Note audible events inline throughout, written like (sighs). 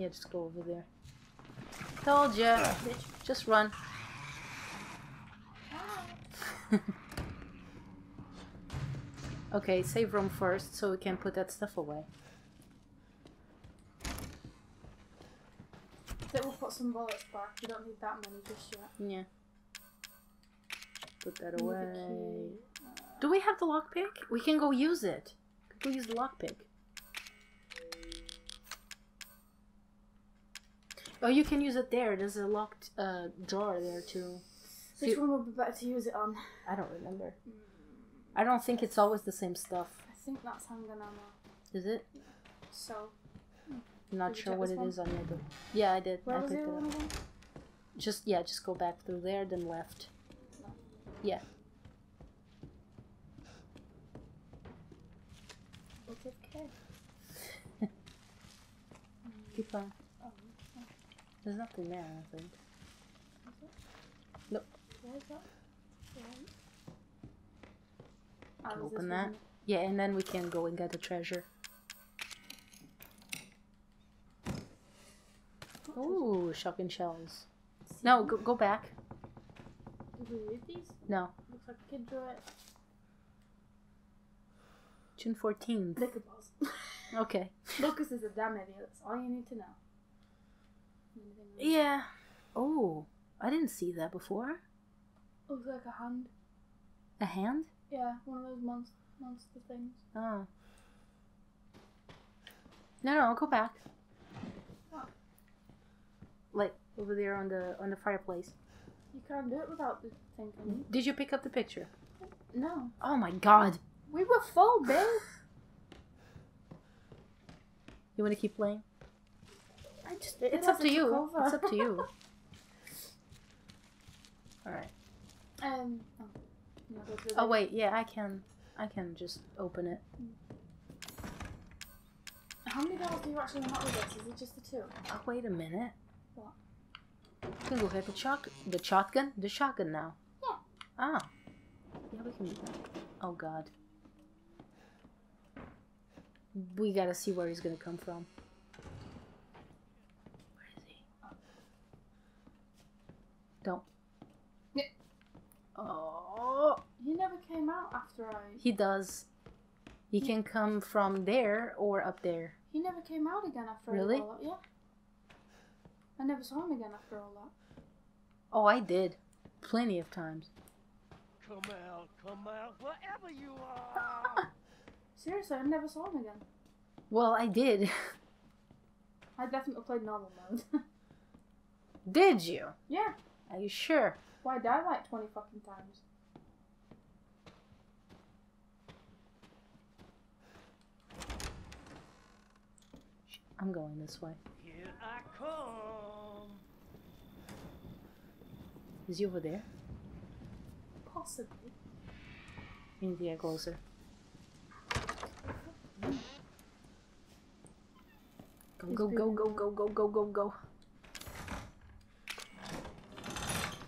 Yeah, just go over there. Told ya. Bitch. Just run. (laughs) okay, save room first so we can put that stuff away. That will put some bullets back. We don't need that many just yet. Yeah. Put that away. Do we have the lockpick? We can go use it. Go use the lockpick. Oh, you can use it there. There's a locked uh, drawer there too. Which See- one would be better to use it on? I don't remember. I don't think it's always the same stuff. I think that's handgun ammo. Is it? So, I'm not sure what it one? is on your. Yeah, I did. where I was picked it up. again? Just yeah, just go back through there, then left. No. Yeah. What's it? Okay. (laughs) Keep on. There's nothing there, I think. where is that? Right. Can is open that. Yeah, and then we can go and get the treasure. Ooh, shotgun shells. No, go, go back. Did we read these? No. Looks like a kid drew it. June 14th. Look at pause. Okay. Lucas is a damn idiot. That's all you need to know. Yeah. Oh, I didn't see that before. It Looks like a hand. A hand? Yeah, one of those monster monster things. Oh. No, no, I'll go back. Oh. Like over there on the on the fireplace. You can't do it without the thing. You? Did you pick up the picture? No. Oh my god. We were full, Bill. (laughs) You want to keep playing? I just. It's up to you. over. It's up to you. (laughs) All right. um. Oh, you wanna go through Oh wait, yeah, I can. I can just open it. How many dolls do you actually want with this? Is it just the two? Oh wait a minute. What? We can look at the shot, the shotgun, the shotgun now. Yeah. Ah. Yeah, we can do that. Oh god. We gotta see where he's gonna come from. Where is he? Don't. Yeah. Oh. He never came out after I. He does. He can come from there or up there. He never came out again after Really? all that. Yeah. I never saw him again after all that. Oh, I did. Plenty of times. Come out, come out, wherever you are. (laughs) Seriously, I never saw him again. Well, I did. I definitely played normal mode. (laughs) did you? yeah. Are you sure? Why I died like 20 fucking times? I'm going this way. Here I come. Is he over there? Possibly. You need to get closer. Go, go, go, go, go, go, go, go, go.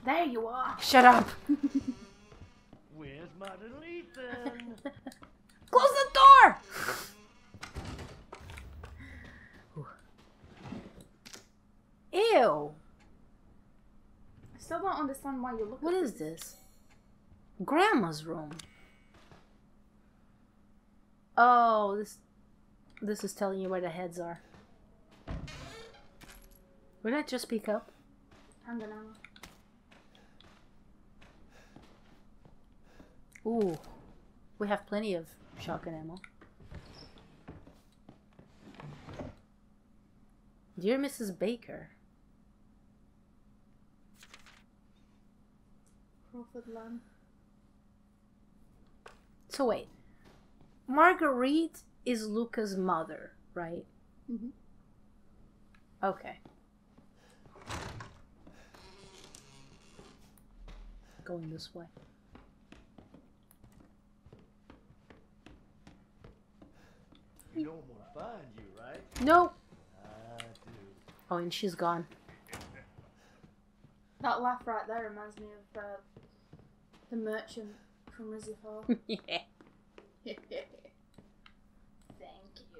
There you are! Shut up! (laughs) Where's my little Ethan? Close the door! Ew! I still don't understand why you look What at this? Grandma's room. Oh, this this is telling you where the heads are. Would I just pick up? Handgun ammo. Ooh, we have plenty of shotgun ammo. Dear Mrs. Baker. Crawford Lamb. So wait, Marguerite is Luca's mother, right? Mm-hmm. Okay. Going this way. you don't want to find you, right? Nope. Oh, and she's gone. That laugh right there reminds me of uh, the merchant from Resi 4. (laughs) yeah. Thank you.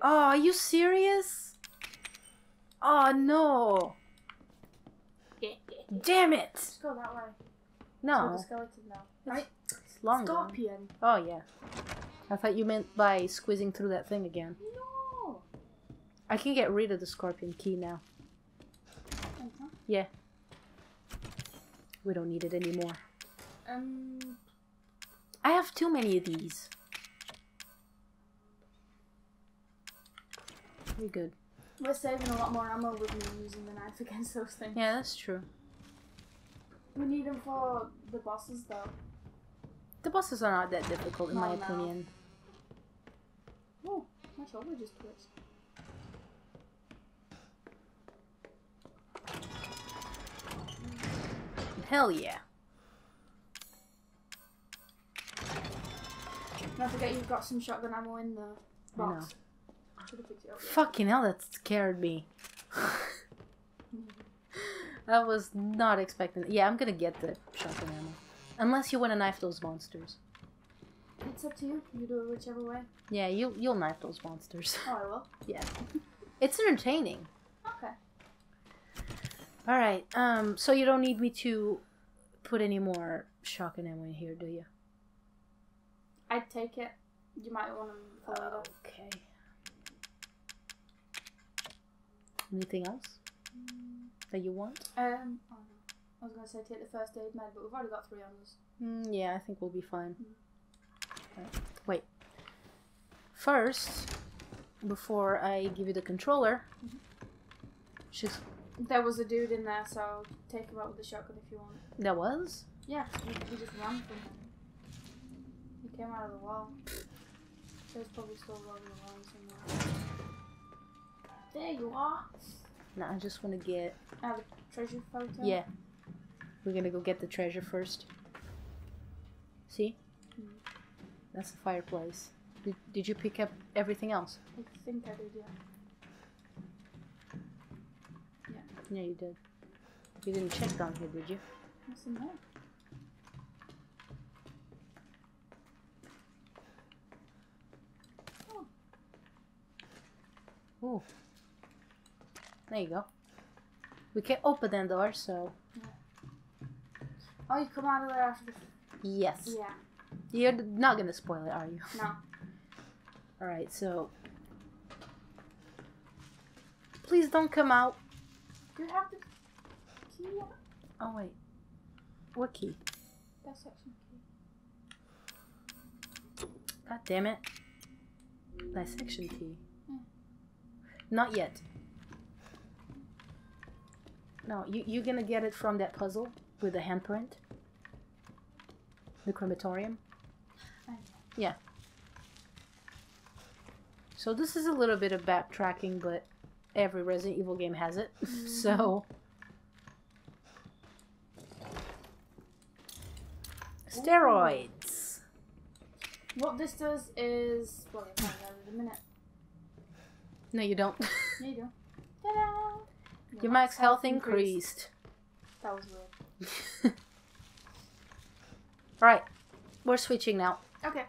Oh, are you serious? Oh no! (laughs) Damn it! Let's go that way. No, So the skeleton now. I it's long. scorpion. Oh yeah. I thought you meant by squeezing through that thing again. No. I can get rid of the scorpion key now. Yeah. We don't need it anymore. Um. I have too many of these. You're good. We're saving a lot more ammo with me using the knife against those things. Yeah, that's true. We need them for the bosses though. The bosses are not that difficult in my no. opinion. Oh, my shoulder just twitched. Hell yeah. Don't forget you've got some shotgun ammo in the box. I should have picked it up. Fucking hell, that scared me. (laughs) I was not expecting. Yeah, I'm gonna get the shotgun ammo. Unless you want to knife those monsters. It's up to you. You do it whichever way. Yeah, you you'll knife those monsters. Oh, I will. (laughs) yeah, it's entertaining. Okay. All right. Um. So you don't need me to put any more shotgun ammo in here, do you? I'd take it. You might want them for later. Okay. Anything else that you want? Um. I was gonna say take the first aid med, but we've already got three on us. Mm, yeah, I think we'll be fine. Right. Wait. First, before I give you the controller, she's There was a dude in there, so take him out with the shotgun if you want. There was. Yeah, we, we just ran from him. Came out of the wall. There's probably still rolling around somewhere. There you are. No, I just want to get. I have a treasure photo. Yeah, we're gonna go get the treasure first. See, Hmm. that's the fireplace. Did, did you pick up everything else? I think I did, yeah. Yeah, you did. You didn't check down here, did you? What's in there? Ooh. There you go. We can open that door, so Oh, you come out of there after the. yes. Yeah. You're not gonna spoil it, are you? No. (laughs) All right, so please don't come out. You have the key? Oh wait, what key? That section key. God damn it! Dissection key. Not yet. No, you you're gonna get it from that puzzle with the handprint. The crematorium. Yeah. So this is a little bit of backtracking, but every Resident Evil game has it. (laughs) so mm-hmm. steroids. What this does is. Well, you'll find out in a minute. No, you don't. Yeah, you do. (laughs) Ta-da! Your max health increased. That was weird. (laughs) All right, we're switching now. Okay.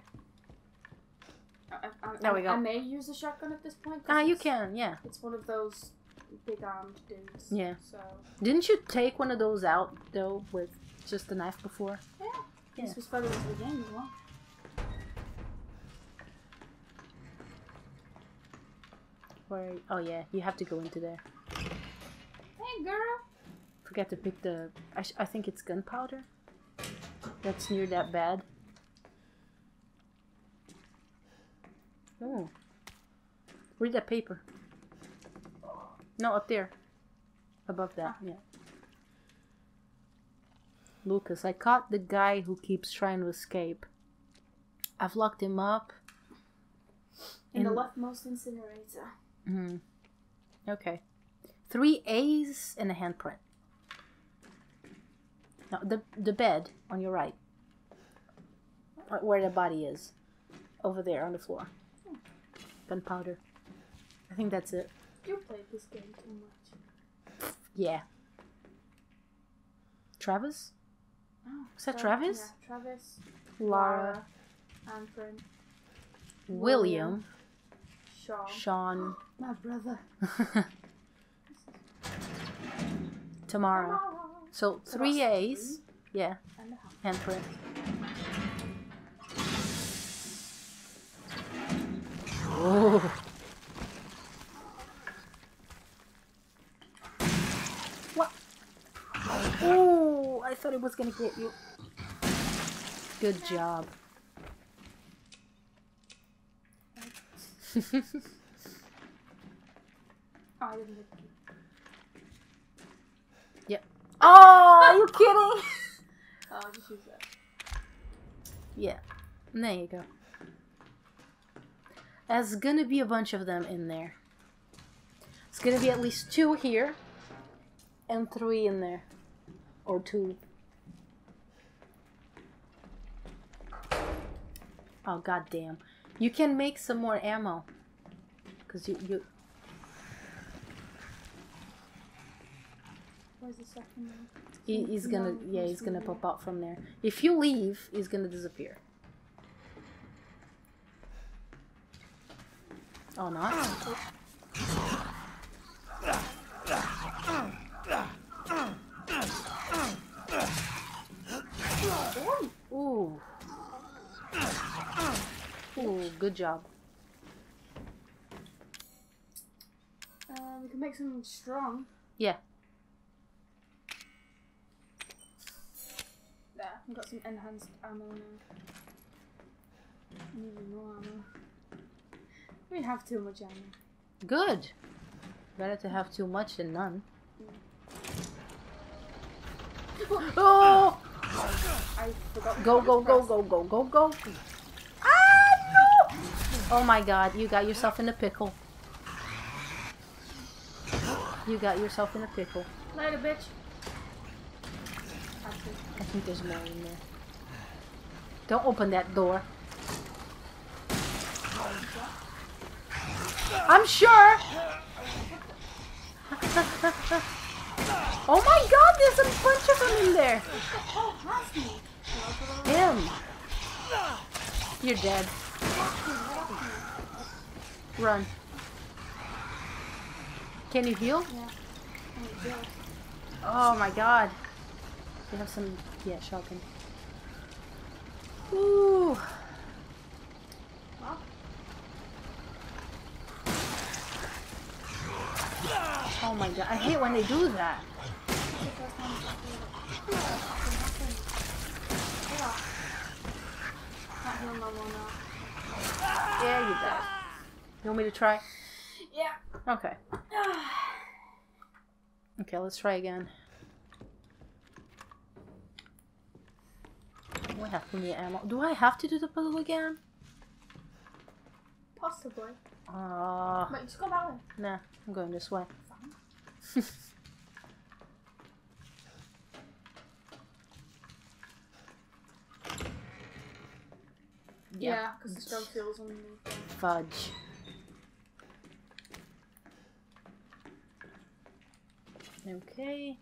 I, I, There we go. I may use a shotgun at this point. Ah, you can, yeah. It's one of those big armed dudes. Yeah. So Didn't you take one of those out though with just the knife before? yeah, Yeah. this was further into the game as well. Where? Oh yeah, you have to go into there. Hey, girl. Forget to pick the. I, sh- I think it's gunpowder. That's near that bed. Oh. Read that paper. No, up there. Above that, ah. yeah. Lucas, I caught the guy who keeps trying to escape. I've locked him up. In the leftmost incinerator. Mm. Okay. Three A's and a handprint. No, the the bed on your right. Where the body is. Over there on the floor. Gunpowder. I think that's it. You played this game too much. Yeah. Travis? Oh, Is that so- Travis? Yeah, Travis. Lara. Anthony. William. Sean. Sean. My brother. (laughs) tomorrow. So three A's. Yeah, And three. Oh. What? Oh, I thought it was gonna get you. Good job. (laughs) I didn't get the key. yep. Oh, are you kidding? (laughs) Oh, I'll just use that. Yeah. There you go. There's gonna be a bunch of them in there. It's gonna be at least two here and three in there. Or two. Oh god damn. You can make some more ammo. Cause you you Where's the second one? he, he's gonna No, yeah, he's gonna- pop out from there. If you leave, he's gonna disappear. Oh not? Ooh. Ooh, good job. Uh, we can make something strong. Yeah. There, we've got some enhanced ammo now. Even more ammo. We have too much ammo. Good. Better to have too much than none. Oh! I forgot. Go, go, go, go, go, go, go. Ah, no! Oh my god, you got yourself in a pickle. You got yourself in a pickle. Later, bitch. I think there's more in there. Don't open that door. I'm sure. oh my god, there's a bunch of them in there. Him. You're dead. Run. Can you heal? Oh my god. You have some. Yeah, shotgun. Ooh. Oh my god. I hate when they do that. it's the first time it's happened. What happened? Yeah. Can't heal no more now. Yeah, you died. You want me to try? Yeah. Okay. (sighs) Okay, let's try again. What happened to the ammo? Do I have to do the puzzle again? Possibly. Ah, Wait, just go that way. nah. I'm going this way. Fine. (laughs) Yeah, because the stone feels underneath. them. Fudge. Okay.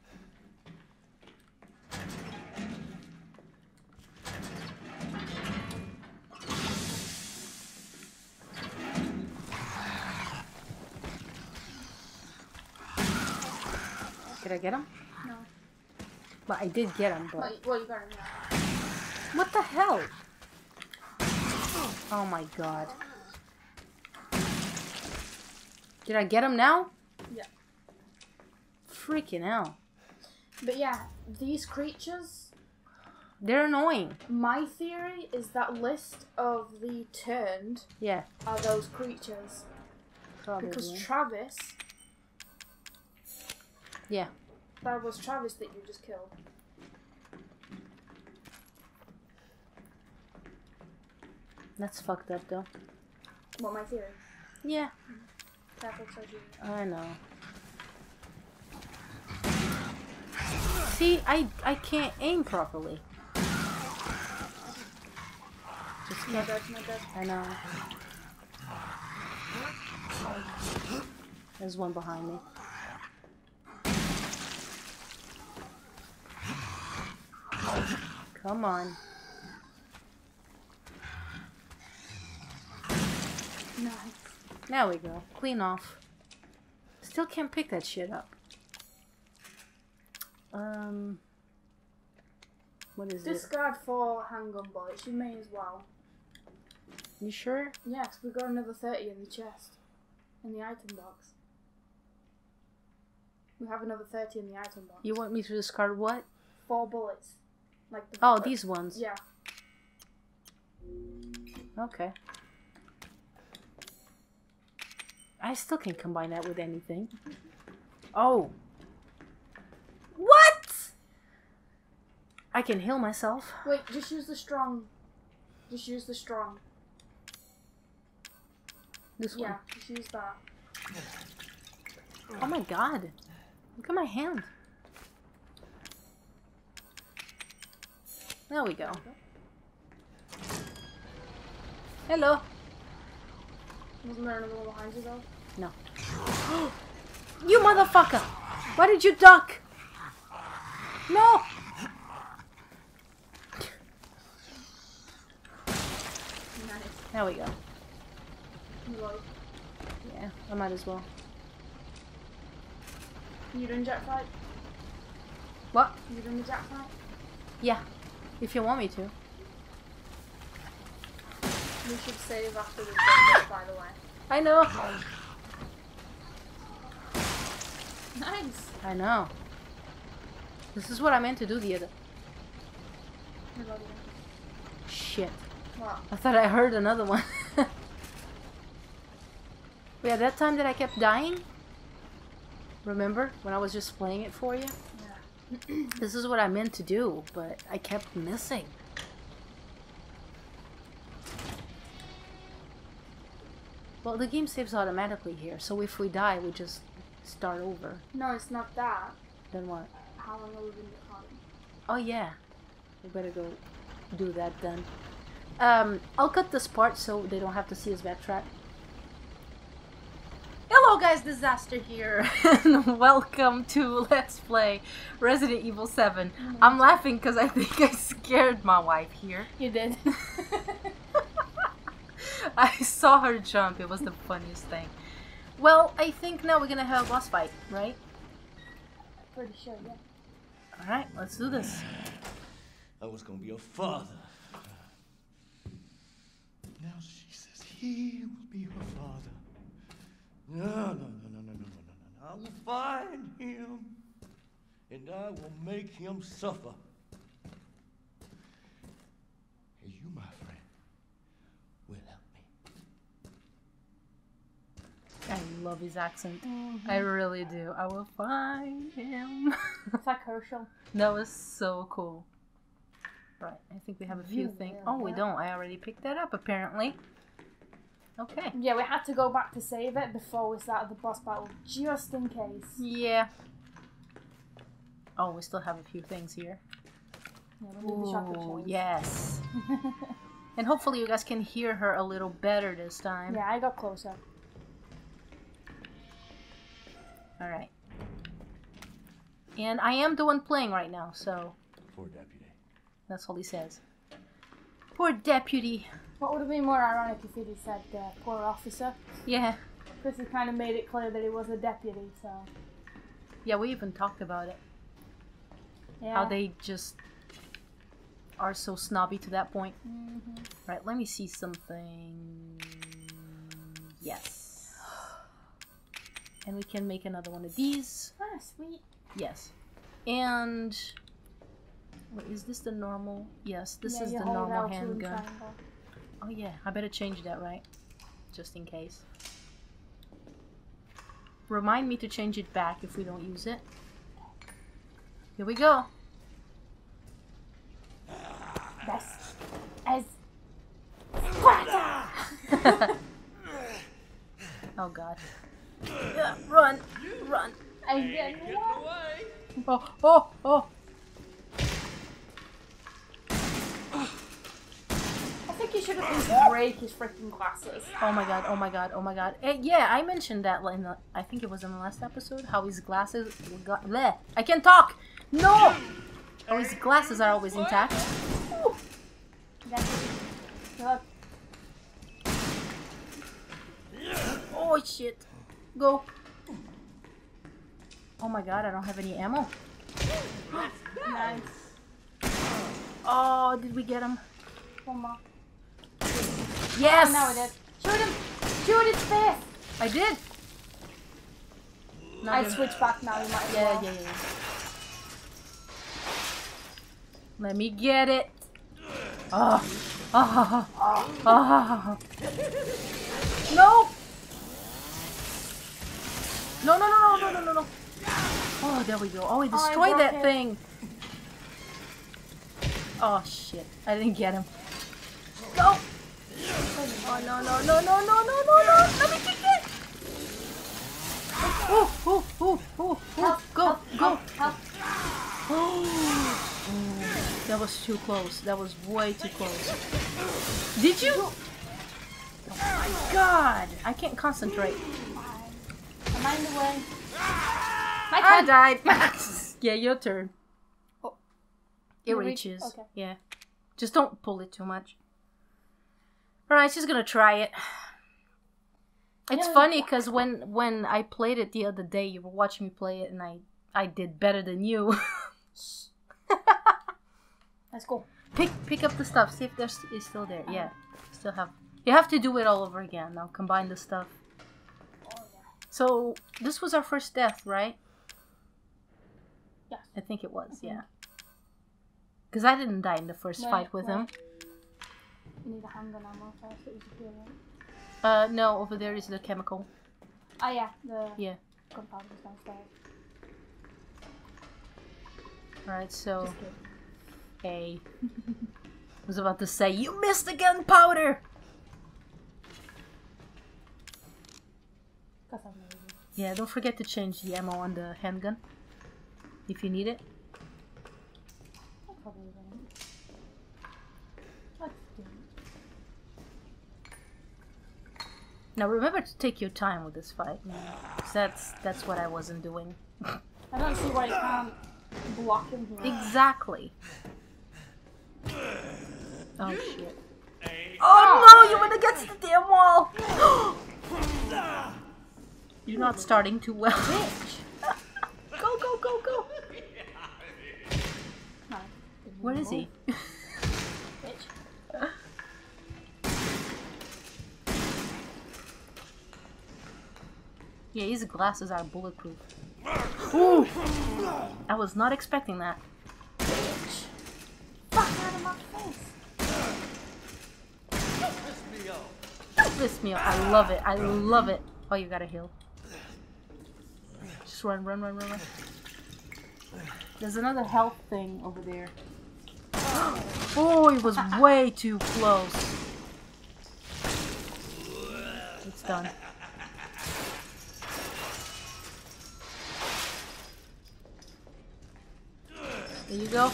Did I get him? No. But I did get him, but... Well, you got it now. What the hell? Oh my god. Did I get him now? Yeah. Freaking hell. But yeah, these creatures, They're annoying. my theory is that list of the turned Yeah, are those creatures. Probably. Because. Travis, Yeah. That was Travis that you just killed. That's fucked up though. What my theory? Yeah, Careful, so you. I know. See, I I can't aim properly. Just My bad, my bad. I know. There's one behind me. Come on. Nice. There we go. Clean off. Still can't pick that shit up. Um. What is it? Discard four handgun bullets. You may as well. You sure? Yes, we got another 30 in the chest. In the item box. We have another 30 in the item box. You want me to discard what? Four bullets. Like the Oh, these ones. Yeah. Okay. I still can combine that with anything. Oh. What? I can heal myself. Wait, just use the strong. Just use the strong. This one. Yeah, just use that. Oh my god. Look at my hand. There we go. Hello. Wasn't there another one behind you though? No. (gasps) you motherfucker! Why did you duck? No! Nice. There we go. Yeah, I might as well. You doing Jack fight? What? You doing the Jack fight? Yeah. If you want me to. We should save after the Jack by the way. I know. Nice. I know. This is what I meant to do the other. Shit. What? I thought I heard another one. (laughs) yeah, that time that I kept dying? Remember? When I was just playing it for you? (clears throat) This is what I meant to do, but I kept missing. Well, the game saves automatically here, so if we die, we just start over. No, it's not that. Then what? How long have we been recording? Oh yeah, we better go do that then. Um, I'll cut this part so they don't have to see us backtrack. Hello guys, Disaster here, and (laughs) welcome to Let's Play Resident Evil 7. Mm-hmm. I'm laughing because I think I scared my wife here. You did. (laughs) I saw her jump, it was the funniest thing. Well, I think now we're gonna have a boss fight, right? Pretty sure, yeah. Alright, let's do this. I was gonna be your father. Now she says he will be her father. No, no, no, no, no, no, no, no. I will find him and I will make him suffer. And you, my friend, will help me. I love his accent. Mm-hmm. I really do. I will find him. (laughs) it's like Herschel. That was so cool. Right, I think we have a few things. Oh, we don't. I already picked that up, apparently. Okay. Yeah, we had to go back to save it before we started the boss battle, just in case. Yeah. Oh, we still have a few things here. Yeah, we did the Ooh, yes. (laughs) And hopefully you guys can hear her a little better this time. yeah, I got closer. Alright. And I am the one playing right now, so Poor deputy. that's all he says. Poor deputy. What would have been more ironic if he'd have said uh, poor officer? Yeah. Because he kind of made it clear that he was a deputy, so. Yeah, we even talked about it. Yeah. How they just are so snobby to that point. Mm -hmm. Right, let me see something. Yes. And we can make another one of these. Ah, sweet. Yes. And wait, is this the normal? Yes, this Yeah, is the normal handgun. triangle. Oh yeah, I better change that, right? Just in case. Remind me to change it back if we don't use it. Here we go. Best as Sparta! (laughs) oh god. Yeah, run, run. Then what? away! Oh, oh, oh. Think you should at least break his freaking glasses. Oh my god, oh my god, oh my god. Eh, yeah, I mentioned that in the, I think it was in the last episode, how his glasses, gla- bleh, I can't talk! No! How his glasses are always intact. Ooh. That's Look, Oh shit. Go. Oh my god, I don't have any ammo. Nice. Oh, did we get him? One more. Yes! Oh, now we did. Shoot him! Shoot his face! I did! Not I him. switch back now, you might Yeah, well. yeah, yeah. Let me get it. Oh. Oh. Oh. No. No, no, no, no, no, no, no, no. Oh, there we go. Oh, he Oh, I destroyed broke that it. thing. Oh, shit. I didn't get him. Oh, no, no, no, no, no, no, no, no. Let me kick it. Oh, oh, oh, oh, oh. Help, Go, help, go. help, help. Oh, that was too close. That was way too close. Did you? Oh my god! I can't concentrate. Am I in the way? My I died. (laughs) yeah, your turn. Oh. It reaches. okay. Yeah. Just don't pull it too much. Alright, she's gonna try it. It's Yeah. funny because when when I played it the other day, you were watching me play it, and I I did better than you. (laughs) Let's go. Pick pick up the stuff. See if there's is still there. Yeah, still have. You have to do it all over again. Now combine the stuff. So this was our first death, right? Yes. I think it was. Yeah. Because I didn't die in the first fight with wait. him. You need a handgun ammo first. It was a clear one. Uh, no, over there is the chemical. Oh, yeah. The Yeah. gunpowder is downstairs. All right. So. A. I was about to say you missed the gunpowder. Because I'm lazy. Yeah. Don't forget to change the ammo on the handgun. If you need it. I probably won't. Let's do it. Now remember to take your time with this fight. that's that's what I wasn't doing. I don't see why you can't block him here. Exactly. Oh shit. Oh no, you went against the damn wall! (gasps) You're not starting too well. Bitch! (laughs) go, go, go, go! (laughs) Where is he? Yeah, his glasses are bulletproof. Ooh! I was not expecting that. Bitch. Fuck out of my face. Don't piss me off. I love it. I love it. Oh, you gotta heal. Just run, run, run, run, run. There's another health thing over there. (gasps) Oh, it was uh-uh. way too close. It's done. There you go.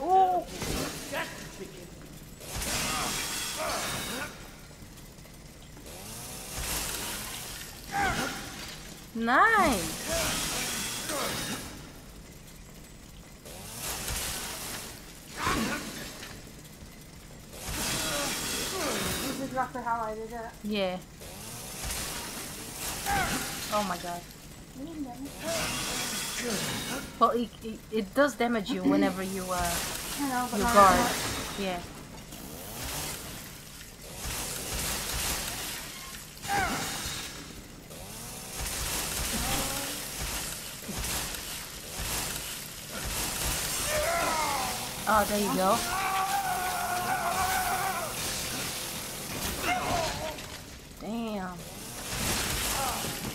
Oh! Nice. This is exactly how I did it. Yeah. Oh my god. You didn't get me. Well, it, it, it does damage you whenever you uh know, you guard. Yeah. Oh, there you go. Damn.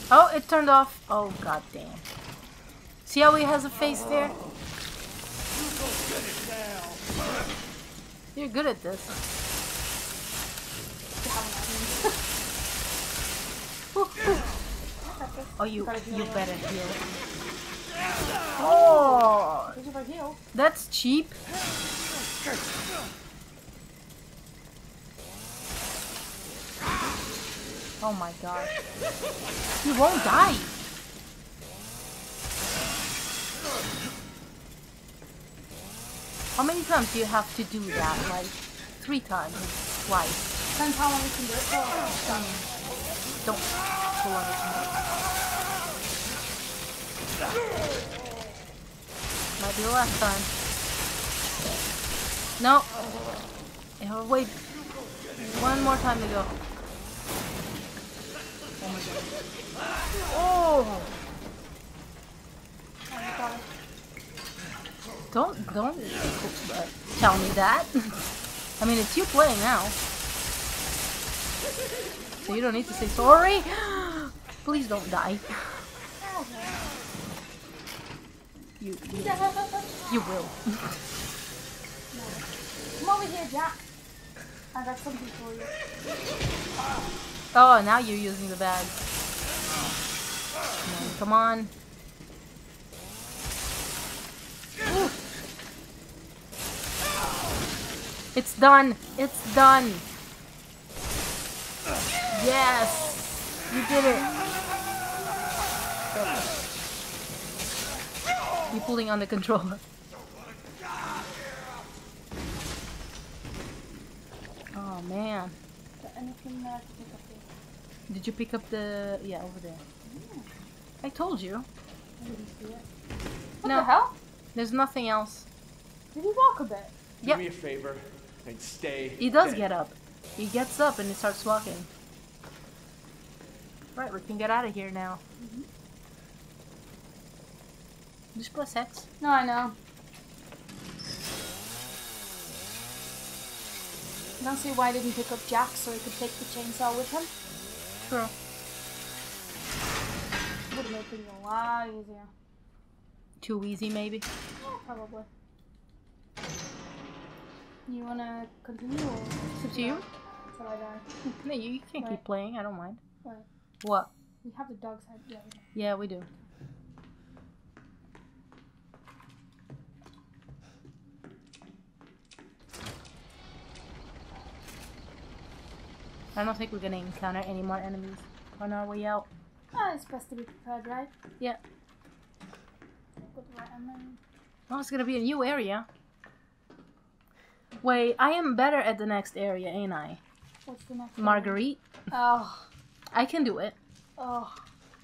Oh, it turned off. Oh, god damn. See how he has a face there? You're good at this. (laughs) oh, you you better heal. Oh, that's cheap. Oh my god. You won't die. How many times do you have to do that? Like three times, twice. depends how long you can do it for. Don't pull on it. Might be the last time. No. Yeah, wait. One more time to go. Oh my god. Oh! Don't don't tell me that. I mean, it's you playing now, so you don't need to say sorry. (gasps) Please don't die. You you, you will. (laughs) Come over here, Jack. I got something for you. Oh, now you're using the bag. No, come on. It's done. It's done. Yes. You did it. You're pulling on the controller. Oh man. Is there anything there to pick up here? Did you pick up the yeah over there? I told you. I didn't see it. What No. the hell? There's nothing else. Did he walk a bit? Yep. Do me a favor and stay. He does dead. get up. He gets up and he starts walking. Right, we can get out of here now. Mm-hmm. Just press X. No, I know. I don't see why I didn't pick up Jack so he could take the chainsaw with him. True. Would have made things a lot easier. Too easy, maybe. Yeah, probably. You wanna continue or? It's up to you. Until I die. (laughs) No, you, you can Right. keep playing. I don't mind. What? We have the dog's head. Yeah. we do. Yeah, we do. I don't think we're gonna encounter any more enemies on our way out. Ah, it's best to be prepared, right? Yeah. Oh, it's gonna be a new area. Wait, I am better at the next area, ain't I? What's the next? one? Marguerite. Oh. I can do it. Oh.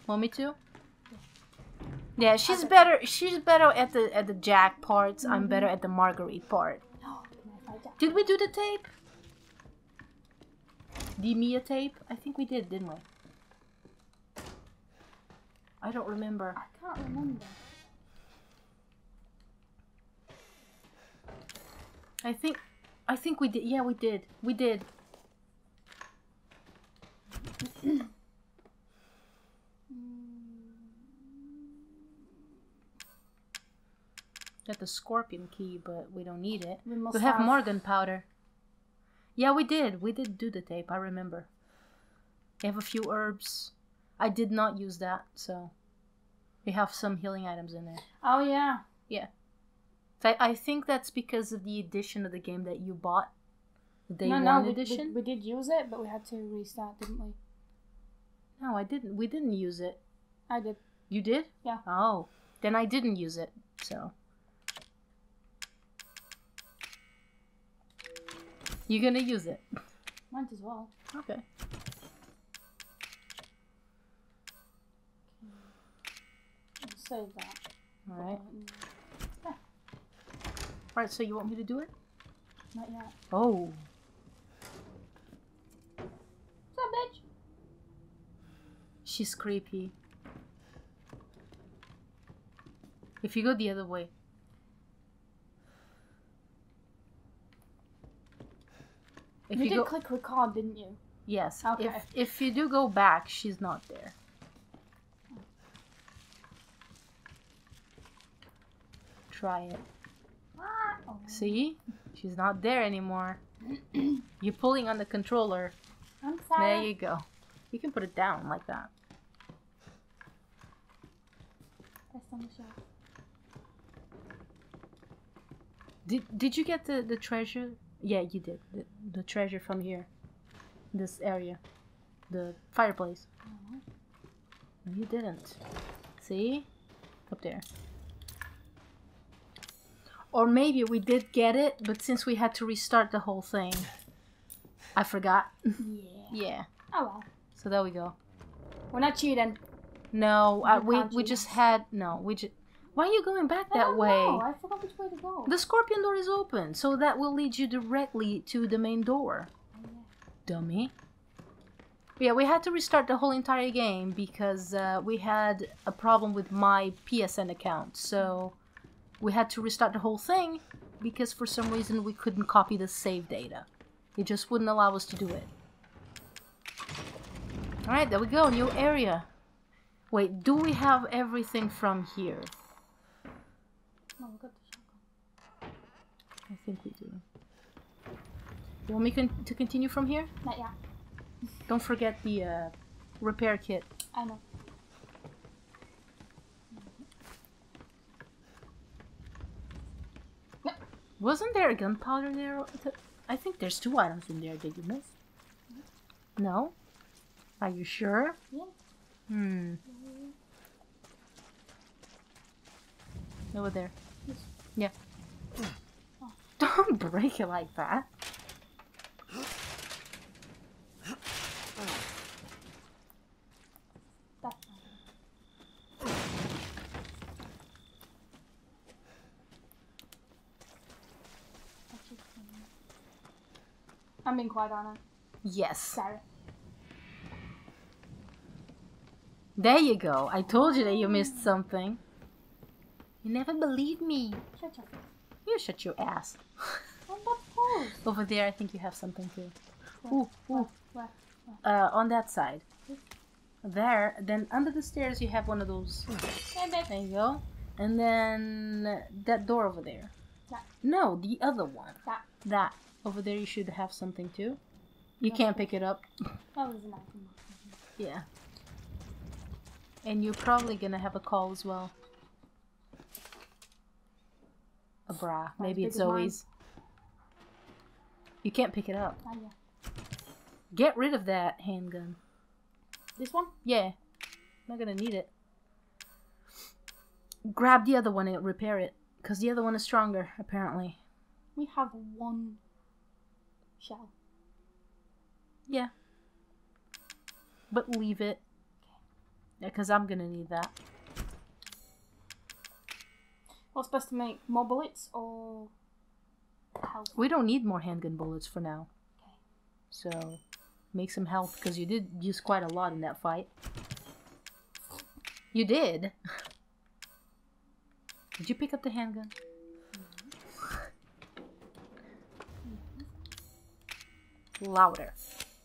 Want me to? Yeah, she's better. She's better at the at the Jack parts. I'm mm-hmm. better at the Marguerite part. No. Can I fight Jack? Did we do the tape? The Mia tape? I think we did, didn't we? I don't remember. I can't remember. I think I think we did. Yeah, we did. We did. (clears throat) Got the scorpion key, but we don't need it. We must We have have- more gunpowder. Yeah, we did. We did do the tape. I remember. We have a few herbs. I did not use that, so we have some healing items in there. Oh yeah. So I, I think that's because of the edition of the game that you bought. The day no, one no, we, we, edition. we did use it, but we had to restart, didn't we? No, I didn't. We didn't use it. I did. You did? Yeah. Oh, then I didn't use it. So. You're gonna use it. Might as well. Okay. Save that. All right. Mm, All right. So you want me to do it? Not yet. Oh. What's up, bitch? She's creepy. If you go the other way. If you, you, did go, click record, didn't you? yes. Okay. If if you do go back, she's not there. Try it. Oh. See? She's not there anymore. You're pulling on the controller. I'm sorry. There you go. You can put it down like that. Rest on the shelf. Did Did you get the the treasure? Yeah, you did. The, the treasure from here, this area, the fireplace. No, you didn't. See, up there. Or maybe we did get it, but since we had to restart the whole thing, I forgot. Yeah. yeah. Oh well. So there we go. We're not cheating. No, uh, You we we just had no. We just. Why are you going back I that way? know. I forgot which way to go. The scorpion door is open, so that will lead you directly to the main door. Oh, yeah. Dummy. Yeah, we had to restart the whole entire game because uh, we had a problem with my PSN account. So we had to restart the whole thing because for some reason we couldn't copy the save data. It just wouldn't allow us to do it. Alright, there we go, new area. Wait, do we have everything from here? No, we got the shotgun. I think we do. You want me con- to continue from here? Not yet. Don't forget the uh, repair kit. I know. Wasn't there a gunpowder there? I think there's two items in there. Did you miss? No? Are you sure? Yeah. Hmm. Over there. Yes. Yeah. (laughs) Don't break it like that. That's fine. That's just fine. I'm being quiet on it. Yes. Sorry. There you go. I told you that you missed something. You never believe me. Shut your face. You shut your ass. (laughs) Over there, I think you have something too. Where? Ooh, ooh. Where? Uh, on that side. There. Then under the stairs, you have one of those. Hey. There you go. And then that door over there. That. No, the other one. That. That. Over there, you should have something too. You Yeah. can't pick it up. That was an item. Yeah. And you're probably gonna have a call as well. A bra. Maybe it's. Zoe's. You can't pick it up. Ah, yeah. Get rid of that handgun. This one? Yeah. Not gonna need it. Grab the other one and repair it. Because the other one is stronger, apparently. We have one shell. Yeah. But leave it. Yeah, because I'm gonna need that. What's best to make? More bullets or health? We don't need more handgun bullets for now. Okay. So, make some health because you did use quite a lot in that fight. You did. (laughs) Did you pick up the handgun? Louder.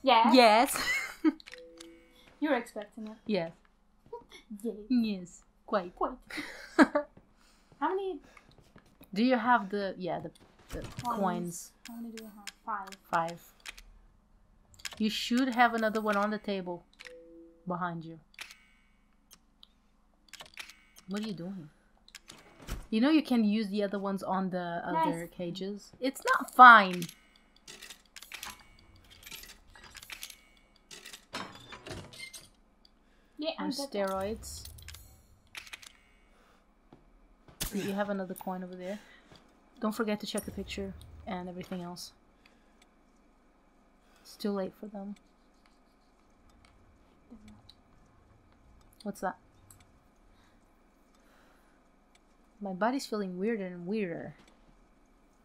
Yeah. Yes. (laughs) You're expecting it. yes. (laughs) Yeah. Yes. Quite. Quite. (laughs) How many Do you have the yeah the, the coins? How many do we have? Five. Five. You should have another one on the table behind you. What are you doing? You know you can use the other ones on the other Nice. cages. It's not fine. Yeah, I'm steroids. You have another coin over there? Don't forget to check the picture and everything else. It's too late for them. What's that? My body's feeling weirder and weirder.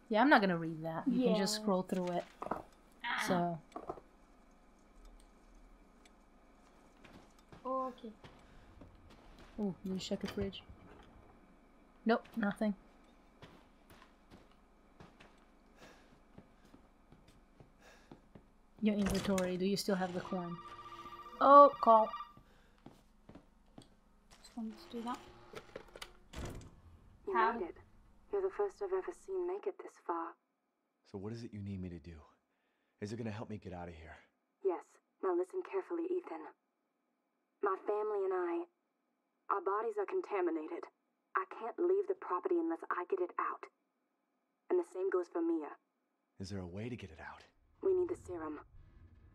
Yeah, I'm not gonna read that. You can just scroll through it. Ah. So, Okay. oh, did you check the fridge? Nope, nothing. Your inventory. Do you still have the coin? Oh, call. Just wanted to do that. You How? made it. You're the first I've ever seen make it this far. So, what is it you need me to do? Is it gonna help me get out of here? Yes. Now listen carefully, Ethan. My family and I, our bodies are contaminated. I can't leave the property unless I get it out. And the same goes for Mia. Is there a way to get it out? We need the serum.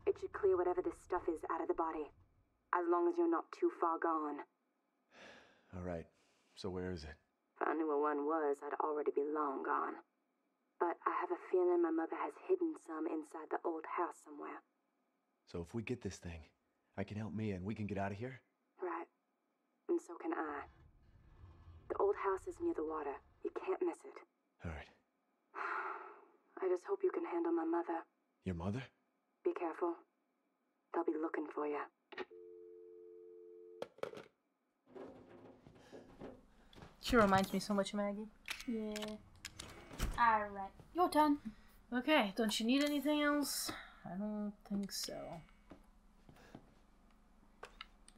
It should clear whatever this stuff is out of the body. As long as you're not too far gone. (sighs) All right. So, where is it? If I knew where one was, I'd already be long gone. But I have a feeling my mother has hidden some inside the old house somewhere. So, if we get this thing, I can help Mia and we can get out of here? Right. and so can I. The old house is near the water. You can't miss it. All right. (sighs) I just hope you can handle my mother. Your mother? Be careful. They'll be looking for you. She reminds me so much of Maggie. Yeah. Alright. Your turn. Okay, don't you need anything else? I don't think so.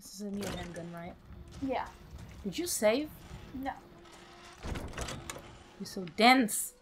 This is a new handgun, right? Yeah. Did you save? No. You're so dense.